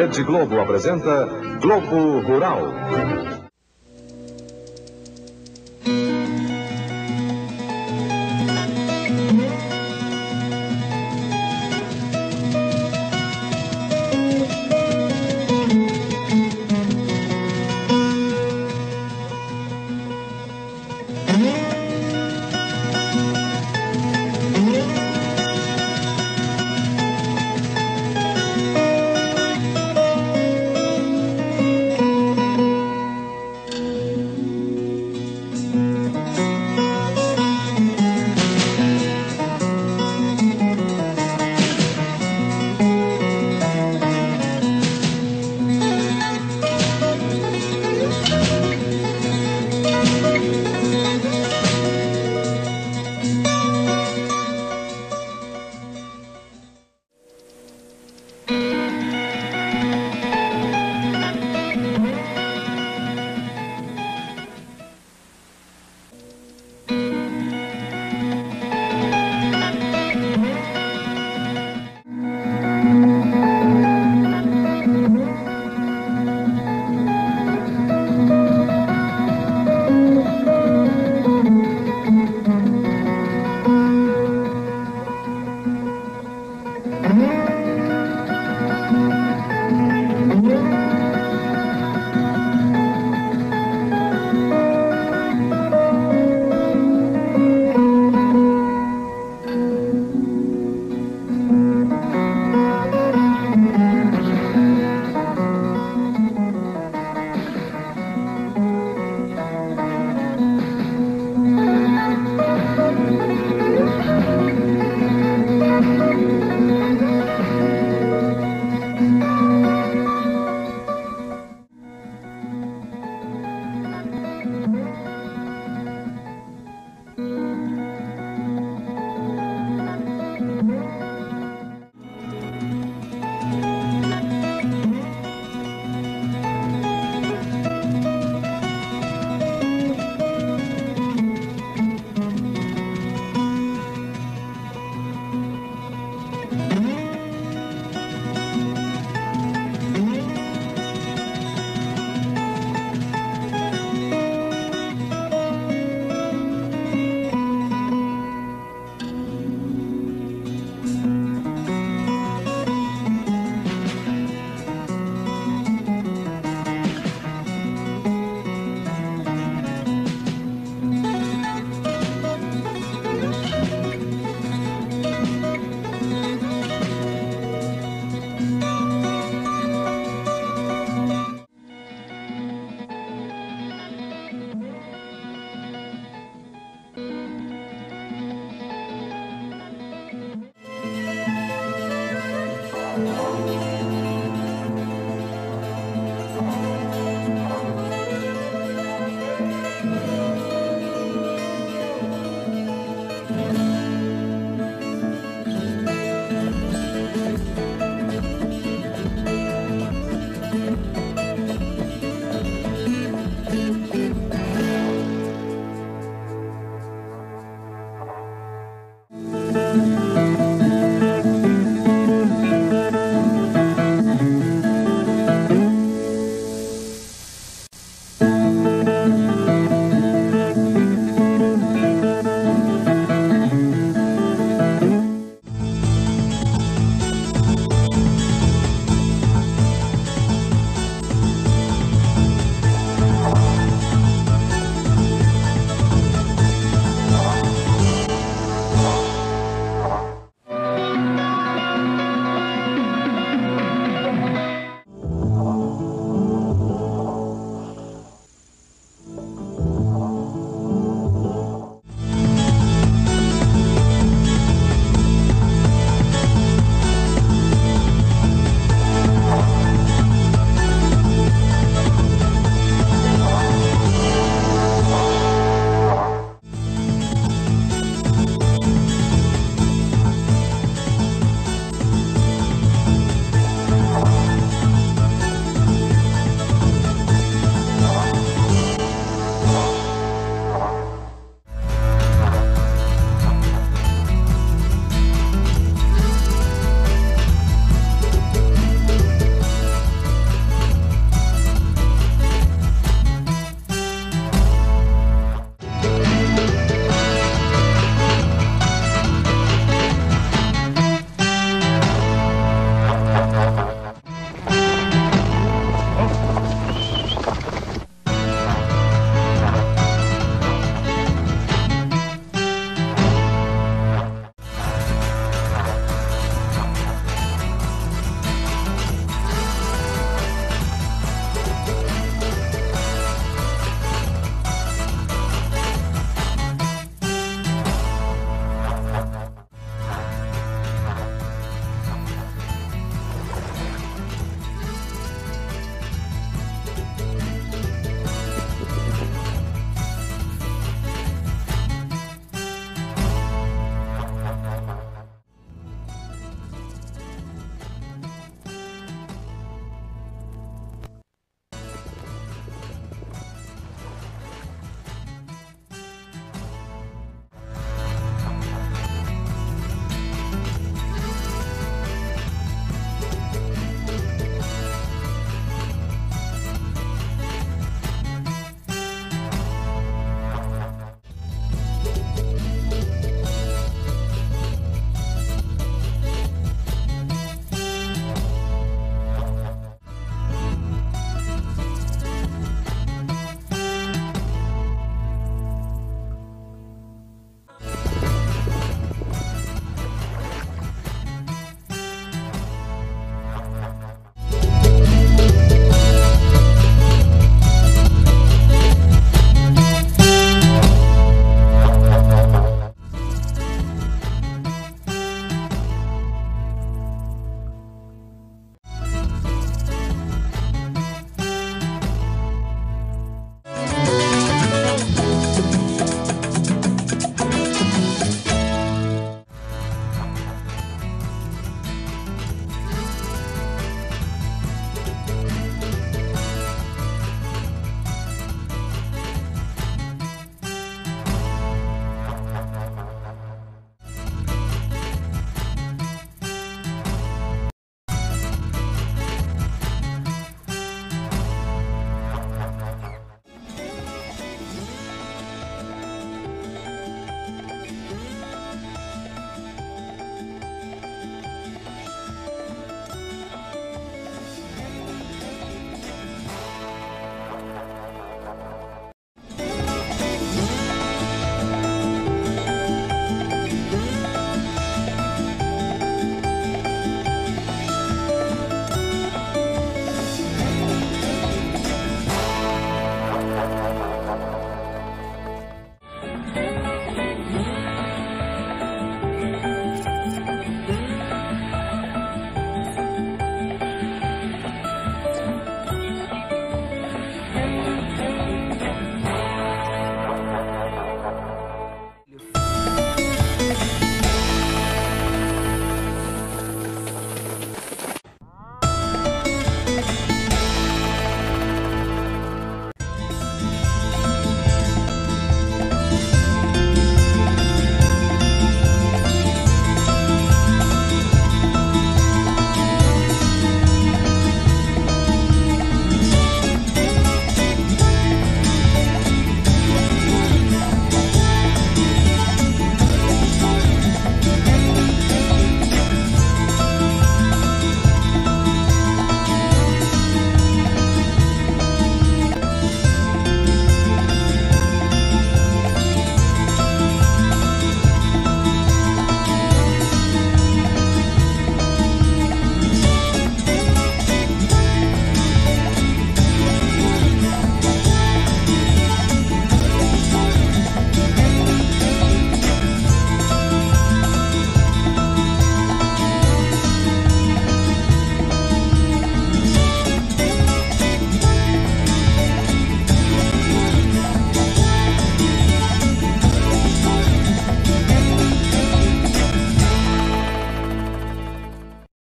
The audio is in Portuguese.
Rede Globo apresenta Globo Rural. Música